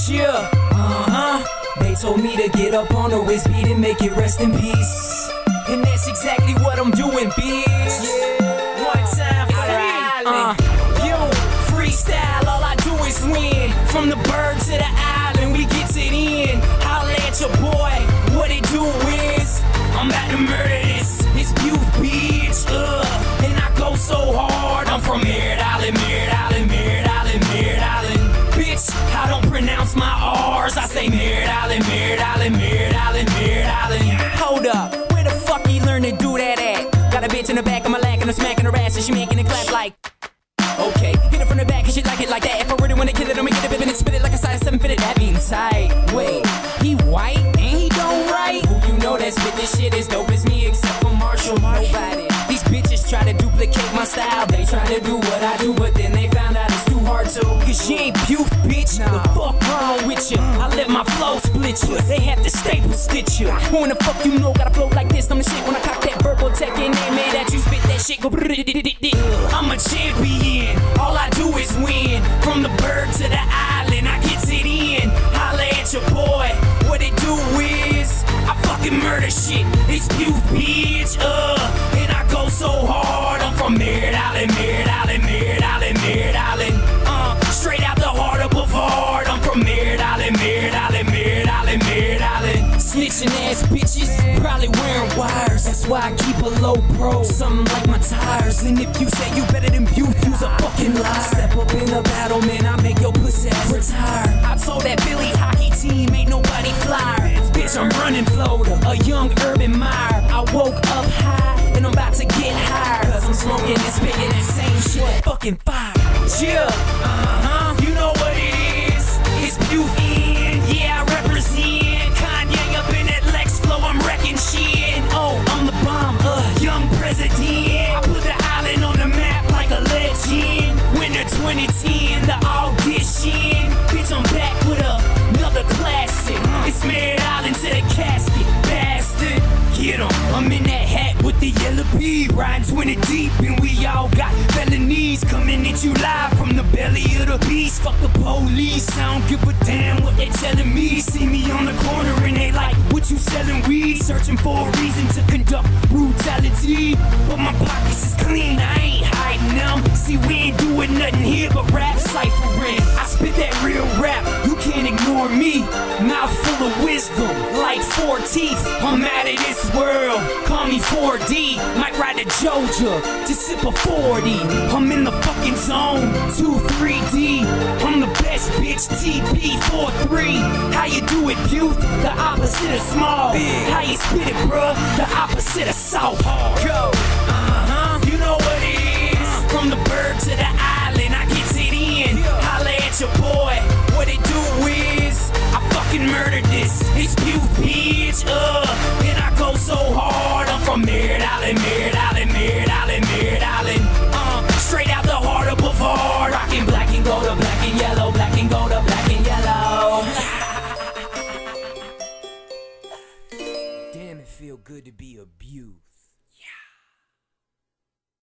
Yeah, uh huh. They told me to get up on the Wiz beat and make it rest in peace. And that's exactly what I'm doing, bitch. In the back of my leg and I'm smacking her ass and she making it clap like. Okay, hit it from the back and shit like it like that. If I really wanna kill it, I'ma get a bit and spit it like a size 7 fitted. That being tight. Wait, he white and he don't write? Who you know that spit this shit is dope as me except for Marshall. Nobody. These bitches try to duplicate my style. They try to do what I do, but then they found out it's too hard to. Cause you ain't puke, bitch. The fuck wrong with you? I let my flow split you. They have to staple stitch you. Who in the fuck you know got a flow like this? I'm the shit when I cock that verbal tech and shit. Go I'm a champion. All I do is win. From the bird to the island, I get it in. Holla at your boy. What it do is I fucking murder shit. It's you, bitch. Uh, and I go so hard. I'm from Merritt Island, Merritt Island, Merritt Island, Merritt Island. Uh, straight out the heart of Brevard. I'm from Merritt Island, Merritt Island, Merritt Island, Merritt Island. Snitching ass bitches. That's why I keep a low pro, something like my tires. And if you say you better than you, you's a fucking liar. Step up in the battle, man, I make your pussy ass retire. I told that Billy hockey team ain't nobody flyer. Bitch, I'm running Florida, a young urban mire. I woke up high and I'm about to get higher. Cause I'm smoking and spitting that same shit, fucking fire. Yeah, uh huh, you know what it is. It's Bufin, It's Merritt Island the casket, bastard. Get 'em. I'm in that hat with the yellow bee, riding 20 deep, and we all got felonies coming at you live from the belly of the beast. Fuck the police, I don't give a damn what they telling me. See me on the corner and they like, what you selling weed? Searching for a reason to conduct brutality, but my pockets is clean, I ain't hiding them. See, we ain't doing nothing here but rap ciphering. I spit that real rap, you can't ignore me. Mouth wisdom, like four teeth. I'm out of this world, call me 4D. Might ride to Georgia to sip a 40. I'm in the fucking zone, 2 3D. I'm the best bitch, TP43. How you do it, youth? The opposite of small. How you spit it, bruh? The opposite of soft. Go. Uh huh. You know what it is. From the bird to the island, Island, Merritt Island, Merritt Island, Merritt Island. Uh, straight out the heart of Brevard. Rockin' black and gold, to black and yellow, black and gold, to black and yellow. Damn, it feel good to be abused.